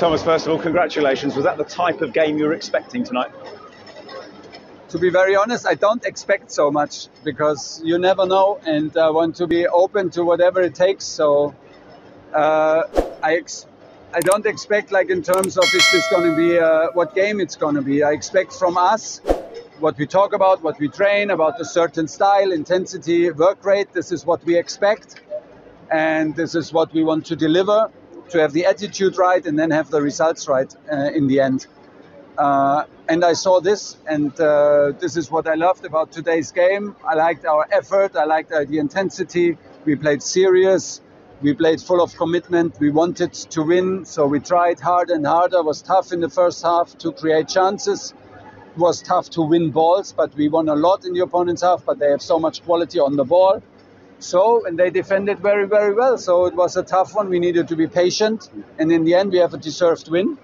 Thomas, first of all, congratulations. Was that the type of game you were expecting tonight? To be very honest, I don't expect so much because you never know, and I want to be open to whatever it takes. So uh, I ex- I don't expect like in terms of is this going to be uh, what game it's going to be. I expect from us what we talk about, what we train about a certain style, intensity, work rate. This is what we expect, and this is what we want to deliver. To have the attitude right and then have the results right uh, in the end. Uh, and I saw this, and uh, this is what I loved about today's game. I liked our effort, I liked uh, the intensity. We played serious, we played full of commitment. We wanted to win, so we tried hard and harder. It was tough in the first half to create chances. It was tough to win balls, but we won a lot in the opponent's half. But they have so much quality on the ball. So, and they defended very, very well. So it was a tough one. We needed to be patient. And in the end, we have a deserved win.